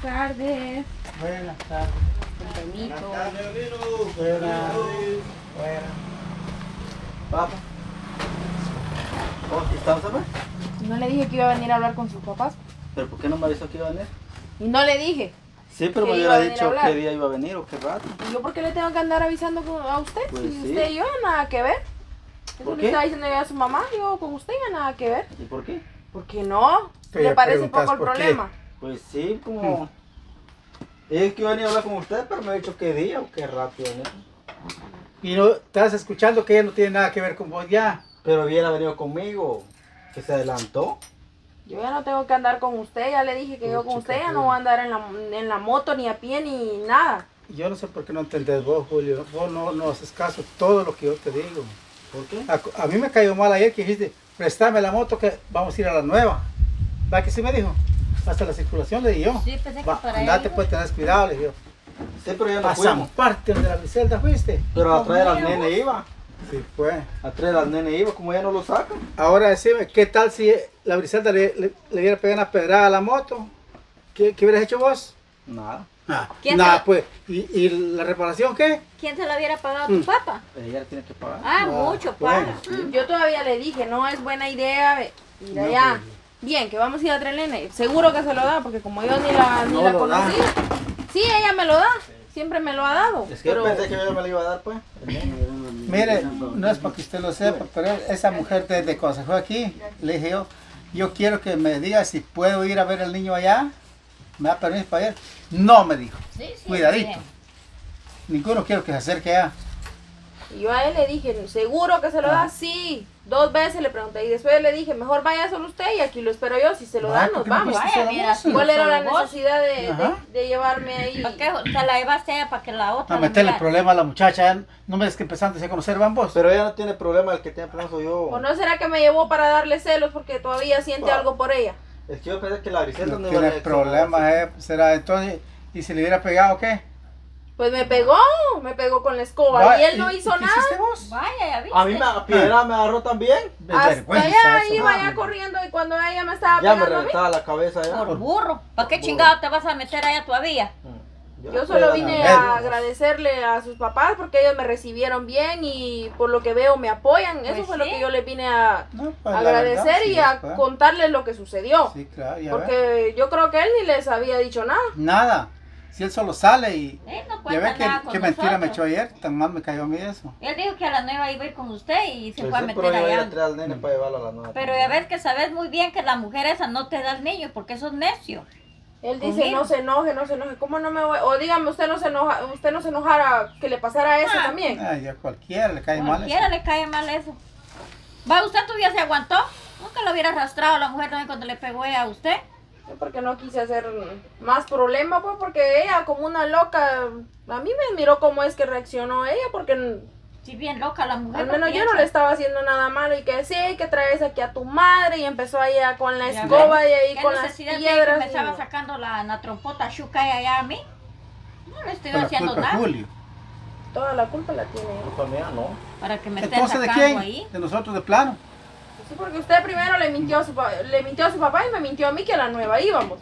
tardes. Buenas tardes. Benito. Buenas. Buenas. Papá. ¿Cómo estamos, papá? No le dije que iba a venir a hablar con sus papás. ¿Pero por qué no me avisó que iba a venir? Y no le dije. Sí, pero me hubiera dicho qué día iba a venir o qué rato. ¿Y yo por qué le tengo que andar avisando a usted? Pues si sí. usted y yo nada que ver. Eso ¿Por le qué? estaba diciendo yo a su mamá, yo con usted ya nada que ver. ¿Y por qué? ¿Por qué no? ¿Le parece poco el qué. Pues sí, como... Es que iba a venir a hablar con usted, pero me ha dicho qué día o qué venir. Y no, estás escuchando que ella no tiene nada que ver con vos ya. Pero hubiera venido conmigo, que se adelantó. Yo ya no tengo que andar con usted, ya le dije que yo con usted ya no voy a andar en la, en la moto ni a pie ni nada. Yo no sé por qué no entendés vos, Julio. Vos no, no haces caso todo lo que yo te digo. ¿Por qué? A, a mí me cayó mal ayer que dijiste, préstame la moto que vamos a ir a la nueva. ¿Va que sí me dijo? Hasta la circulación le di yo. Sí, pensé que Va, para andate ahí. pues, tenés cuidado, le digo. Sí, pero ya no. San Parte donde la Griselda fuiste. Pero a traer al Conmigo. nene iba. Sí, pues. A traer al nene iba, como ya no lo sacan. Ahora decime, ¿qué tal si la Griselda le, le, le hubiera pegado una pedrada a la moto? ¿Qué, qué hubieras hecho vos? Nada. Ah, ¿Quién nada, pues. ¿Y, ¿Y la reparación qué? ¿Quién se lo hubiera pagado a Mm. tu papá? Ella tiene que pagar. Ah, Ah, mucho bueno. paga. Mm, Yo todavía le dije, no es buena idea ir No, allá. pues. Bien, que vamos a ir a Trelene. Seguro que se lo da, porque como yo ni la, ni No la da. conocí. Sí, ella me lo da. Siempre me lo ha dado. Es que pero- pensé que yo me lo iba a dar, pues. Mire, no es para que usted lo sepa, pero esa mujer desde fue aquí, le dije yo, yo quiero que me diga si puedo ir a ver al niño allá. ¿Me da permiso para ir? No me dijo. Sí, sí, Cuidadito. bien. Ninguno quiero que se acerque allá. Y yo a él le dije, ¿seguro que se lo da? Ah. Sí. Dos veces le pregunté. Y después le dije, mejor vaya solo usted y aquí lo espero yo. Si se lo dan, nos ¿por qué no vamos. Vaya, mira. ¿Cuál era la vos. necesidad de, Ajá. de, de llevarme ahí? ¿Para qué se la llevaste a ella para que la otra A la meterle problema a la muchacha, no me des que empezando a conocer van vos. Pero ella no tiene problema, el que tiene problema soy yo. ¿O no será que me llevó para darle celos porque todavía siente Bueno. algo por ella? Es que yo pensé que la Griselda No no tiene problema, eh. Será entonces, ¿y si le hubiera pegado qué? Pues me pegó, me pegó con la escoba. Va, y él no ¿y- hizo qué nada. hiciste vos? Vaya, ya viste. A mí me, piedra me agarró también. Hasta allá iba ya corriendo y cuando ella me estaba Ya me pegando a mí, reventaba la cabeza ya. Por burro. ¿Para qué Por chingado te vas a meter allá todavía? Mm. yo solo vine a agradecerle a sus papás porque ellos me recibieron bien y por lo que veo me apoyan. Eso Pues fue lo sí. que yo le vine a No, pues, la agradecer verdad, y a pues. contarles lo que sucedió. Sí, claro, ya ves. Porque yo creo que él ni les había dicho nada. Nada. Si él solo sale y... Él no Ya cuenta ves que, nada con qué mentira me echó ayer, tan mal me cayó a mí eso. Él dijo que a la nueva iba a ir con usted y se Pues fue a sí, meter pero yo allá. al nene para llevarlo a la nueva. Pero ya ves que sabes muy bien que la mujer esa no te da el niño porque eso es necio. Él dice, Conmigo. no se enoje, no se enoje. ¿Cómo no me voy? O dígame, usted no se enoja, usted no se enojara que le pasara eso Ah. también. Ay, a cualquiera le cae mal Cualquiera eso. le cae mal eso. Va, usted todavía se aguantó. Nunca lo hubiera arrastrado a la mujer también cuando le pegó ella a usted. Yo porque no quise hacer más problema, pues porque ella como una loca, a mí me miró cómo es que reaccionó ella, porque Si bien loca la mujer. al menos yo no le estaba haciendo nada malo y que sí, que traes aquí a tu madre y empezó ahí a- con la escoba y ahí ¿Qué con las piedras. me y- estaba sacando la, la trompota chuca y allá a mí? No le estoy la haciendo nada. Julio. Toda la culpa la tiene ella. Culpa mía, no. Para que me estén Entonces, ¿de sacando quién? ahí. De nosotros de plano. Sí, porque usted primero le mintió a su pa- le mintió a su papá y me mintió a mí que a la nueva íbamos.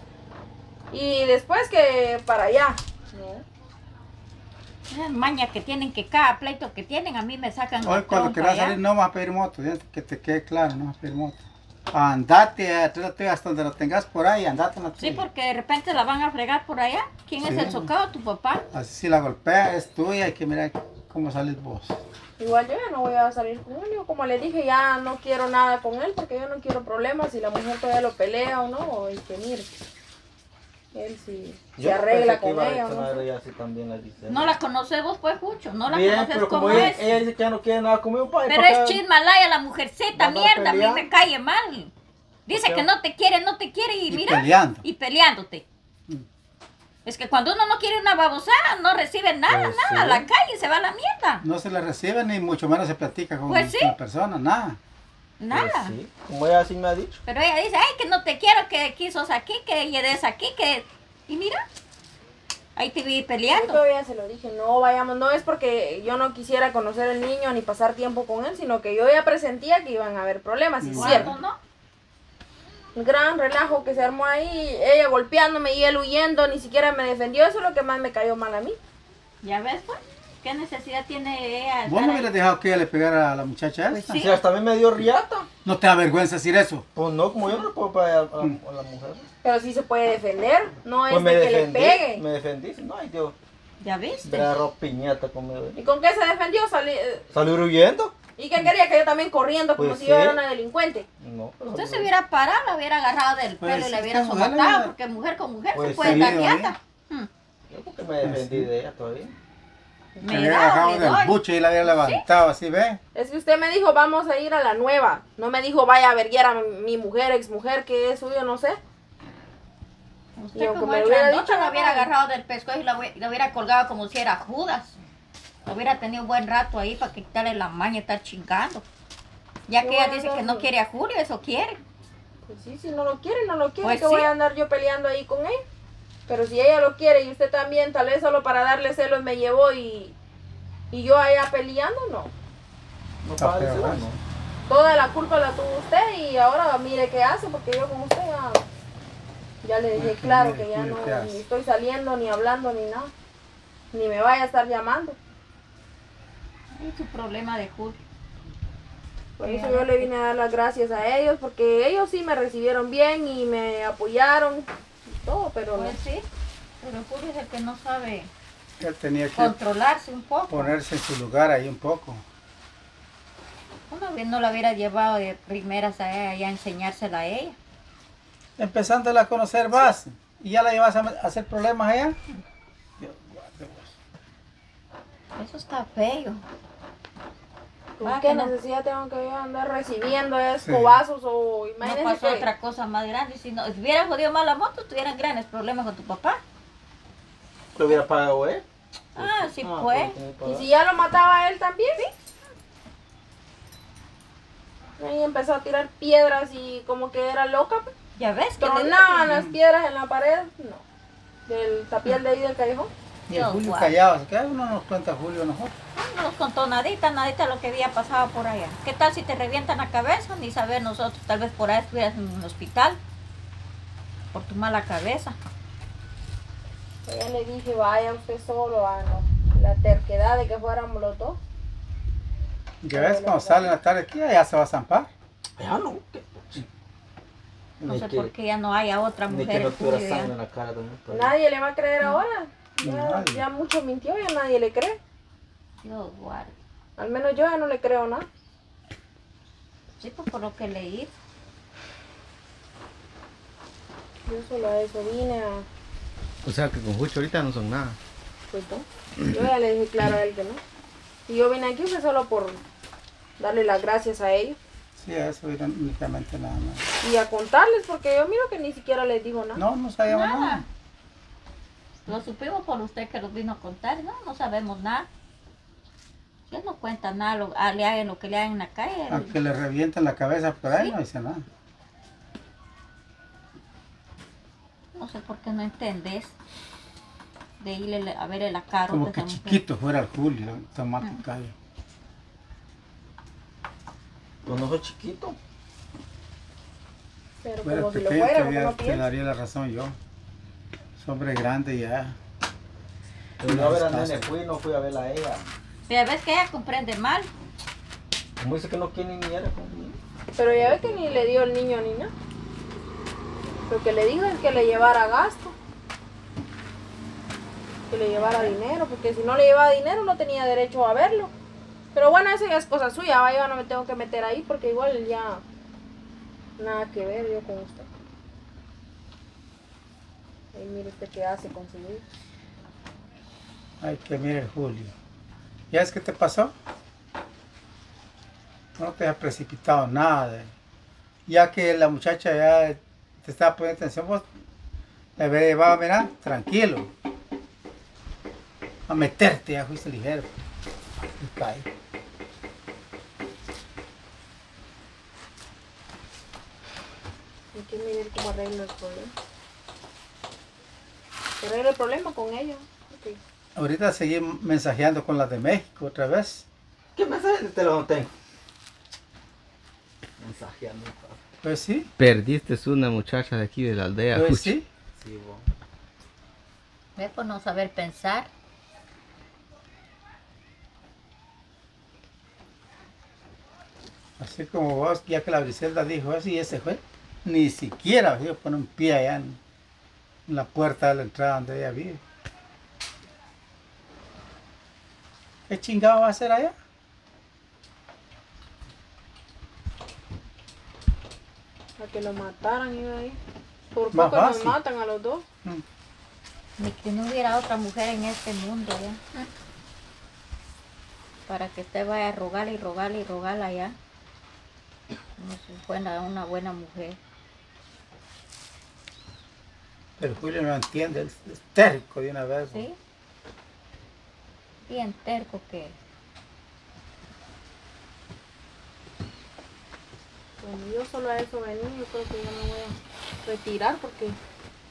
Y después que para allá. Mañas que tienen, que cada pleito que tienen, a mí me sacan Hoy cuando quieras salir no vas a pedir moto, ya que te quede claro, no vas a pedir moto. Andate, trate hasta donde la tengas por ahí, andate en la Sí, tuya. porque de repente la van a fregar por allá. ¿Quién es Sí. el socado? ¿Tu papá? Así si la golpea es tuya, hay que mirar cómo sales vos. Igual yo ya no voy a salir con él. Yo, como le dije, ya no quiero nada con él porque yo no quiero problemas. Si la mujer todavía lo pelea o no, hay que mire. Él sí se arregla con ella. o No, ella también la. No la conoces vos, pues, Jucho. No la Bien, conoces pero como ella, es. ella dice que ya no quiere nada conmigo, pues, Pero ¿para es chismalaya la mujercita, ¿Va a mierda, a mí me cae mal. Dice que no te quiere, no te quiere y, Y mira. peleando. Y peleándote. Es que cuando uno no quiere una babosada, no recibe nada, Pues nada. A sí. la calle se va a la mierda. No se le recibe ni mucho menos se platica con, Pues sí. la persona, nada. Nada. Pues sí, como ella así me ha dicho. Pero ella dice, ay, que no te quiero, que aquí sos aquí, que eres aquí, que... Y mira, ahí te vi Yo peleando. todavía se lo dije, no vayamos, no es porque yo no quisiera conocer al niño ni pasar tiempo con él, sino que yo ya presentía que iban a haber problemas, y es ¿Cuándo cierto. no? Gran relajo que se armó ahí, ella golpeándome y él huyendo, ni siquiera me defendió, eso es lo que más me cayó mal a mí. ¿Ya ves, pues? ¿Qué necesidad tiene ella? ¿Vos no hubieras dejado que ella le pegara a la muchacha Pues esta? sí. Si hasta a mí me dio riata. ¿No te da vergüenza decir eso? Pues no, como yo no le puedo pegar a, a- a la mujer. Pero sí se puede defender, no es Pues me de que defendí. le pegue. Me defendí. No, ay Dios. ¿Ya viste? Me agarró piñata conmigo. ¿Y con qué se defendió? Salí, eh, ¿Salió huyendo? ¿Y qué quería? Que yo también corriendo como Pues si yo sí. era una delincuente. No. pues Usted se hubiera parado, la hubiera agarrado del Pues pelo y sí, la hubiera somatado, la- porque mujer con mujer Pues se puede sí, dar riata. Hmm. Yo porque me defendí de ella todavía. Me hubiera agarrado del buche y la hubiera levantado así, ¿ve? Es que usted me dijo, vamos a ir a la nueva. No me dijo, vaya a verguiar a mi mujer, ex mujer, que es suyo, no sé. Usted como me el hubiera dicho, la hubiera agarrado del pescuezo y la hubiera colgado como si era Judas. Hubiera tenido un buen rato ahí para quitarle la maña y estar chingando. Ya que ella dice que no quiere a Julio, eso quiere. Pues sí, si no lo quiere, no lo quiere, Pues que sí. voy a andar yo peleando ahí con él. Pero si ella lo quiere y usted también, tal vez solo para darle celos me llevó y, y yo allá peleando, no. No Está ¿eh? no. Toda la culpa la tuvo usted y ahora mire qué hace, porque yo con usted ya, ya le dije claro que ya no ni estoy saliendo, ni hablando, ni nada. Ni me vaya a estar llamando. Es su problema de Julio. Por eso yo le vine a dar las gracias a ellos, porque ellos sí me recibieron bien y me apoyaron y todo, pero no. Pues sí, pero Julio es el que no sabe Él tenía que controlarse un poco. ponerse en su lugar ahí un poco. Una vez no la hubiera llevado de primeras a ella y a enseñársela a ella. Empezándola a conocer más. ¿Y ya la llevas a hacer problemas allá? Dios. Eso está feo. ¿Con Ah, qué que no. necesidad tengo que yo andar recibiendo Sí. escobazos o No imagínense pasó que otra cosa más grande. Si no si hubiera jodido más la moto, tuvieran grandes problemas con tu papá. ¿Lo hubiera pagado él? Ah, sí, Ah, pues. que y si ya lo mataba a él también, Ahí empezó a tirar piedras y como que era loca, pues. Ya ves que que no llenaban las piedras en la pared, no. Del tapial de ahí del callejón. Y el Julio callado. ¿Qué uno nos cuenta Julio a nosotros? No nos contó nadita, nadita lo que había pasado por allá. ¿Qué tal si te revientan la cabeza? Ni saber nosotros, tal vez por ahí estuvieras en un hospital. Por tu mala cabeza. Pues ya le dije, vaya usted solo, ah, no. La terquedad de que fuéramos los dos. Ya ves, cuando sale en la tarde aquí, ya se va a zampar. Ya no. No Ni sé que- por qué ya no hay a otra Ni que mujer no en tuviera Julio, ya. sangre en la cara pero- Nadie le va a creer ahora. Ya, ya mucho mintió, ya nadie le cree. Dios guarde. Al menos yo ya no le creo nada. Sí, pues por lo que leí. Yo solo a eso vine a... O sea que con Jucho ahorita no son nada. Pues no. Yo ya le dije claro a él que no. Y yo vine aquí fue solo por darle las gracias a ellos. Sí, a eso era únicamente nada más. Y a contarles, porque yo miro que ni siquiera les digo nada. No, no sabíamos Nada. nada. Lo supimos por usted que lo vino a contar. No, no sabemos nada. Él no cuenta nada, lo, ah, le hagan lo que le hagan en la calle. Aunque le revienten la cabeza por ahí, no dice nada. No sé por qué no entendés. De irle a verle la cara. Como que mujer. chiquito fuera el Julio, tomate callo. Pues no soy chiquito. Pero Fuera como si lo pequeño, fuera, todavía no te daría la razón yo. Es hombre grande ya. Pero yo a ver a Nene fui, no fui a verla a ella. Pero ves que ella comprende mal. Como dice que no quiere ni conmigo. Pero ya ve que ni le dio el niño ni nada. Lo que le dijo es que le llevara gasto. Que le llevara dinero, porque si no le llevaba dinero no tenía derecho a verlo. Pero bueno, eso ya es cosa suya, va, yo no me tengo que meter ahí porque igual ya nada que ver yo con usted. Ahí mire usted qué hace con su hijo. Ay, que mire el Julio. ¿Ya es que te pasó? No te has precipitado nada. Ya que la muchacha ya te estaba poniendo atención, vos había llevado, mira, tranquilo. A meterte, ya fuiste ligero. Y cae. Hay que mirar cómo arreglo el problema. Arreglo el problema con ellos. ok. Ahorita seguí mensajeando con las de México otra vez. ¿Qué mensaje de teléfono tengo? Mensajeando. Pues sí, Perdiste una muchacha de aquí de la aldea. pues sí. Sí, vos. Ve por no saber pensar. Así como vos, ya que la Briselda dijo así, ese fue, ni siquiera yo pone un pie allá en, en la puerta de la entrada donde ella vive. ¿Qué chingado va a hacer allá? A que lo mataran iba ahí. Por poco nos matan a los dos. Ni que no hubiera otra mujer en este mundo ya. Para que usted vaya a rogarle y rogarle y rogarle allá. No es buena, una buena mujer. Pero Julio no entiende, es terco de una vez. ¿Sí? Bien terco que es. Bueno, yo solo a eso venía. Yo creo que ya me voy a retirar porque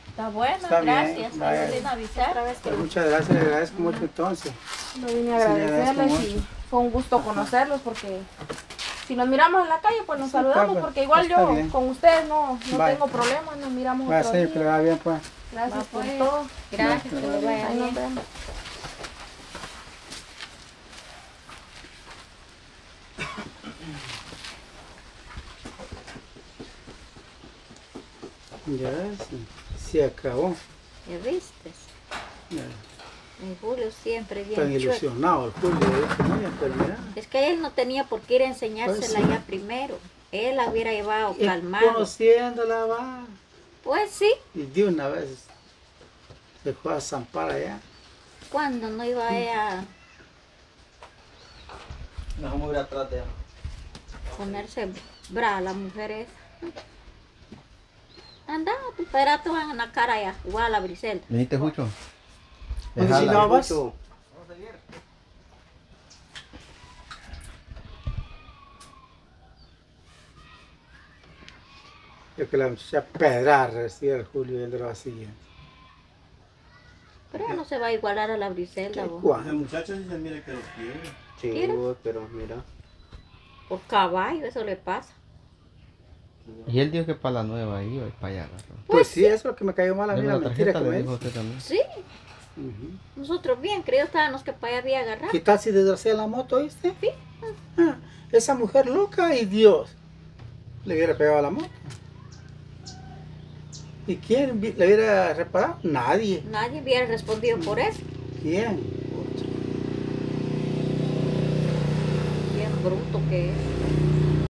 Está bueno, Está bien, gracias. otra avisar. Pues muchas gracias, le agradezco mucho entonces. lo vine a Sí, agradecerles y fue un gusto conocerlos porque si nos miramos en la calle pues nos Sí, saludamos pues, porque igual yo bien. con ustedes no, no tengo problemas, nos miramos que le va bien pues. Gracias Va, por pues. todo. Gracias, que le vaya Ahí nos bien. Ya se, se acabó. ¿Ya viste? Ya, Julio siempre Tan bien chueco. ilusionado el Julio, dice, "No, ya terminaron". Es que él no tenía por qué ir a enseñársela Pues sí. ya primero. Él la hubiera llevado calmado. Conociéndola va. Pues sí, Y de una vez se fue a zampar allá. cuando no iba ella a Mejor me voy atrás de ella. ponerse brava la mujer es. Anda, tu perato en la cara ya, igual a la Briselda. Veniste, Jucho. ¿Dónde Dejala. chingado vas? Mucho. Yo que la muchacha pedrar recibe el Julio viendo la siguiente. Pero no se va a igualar a la Briselda, vos. ¿Cuándo? muchacho sí se mira que lo quiere. Sí, pero mira. Por caballo, eso le pasa. Y él dijo que para la nueva iba y para allá. ¿no? Pues sí, eso es lo que me cayó mal a mí, la la mentira tarjeta, que le me dijo usted también. Sí, nosotros bien, creo estábamos que para allá había agarrado. ¿Qué tal si desgracia la moto, viste? Sí. esa mujer loca y Dios le hubiera pegado a la moto. ¿Y quién le hubiera reparado? Nadie. Nadie hubiera respondido por eso. ¿Quién? Bien bruto que es.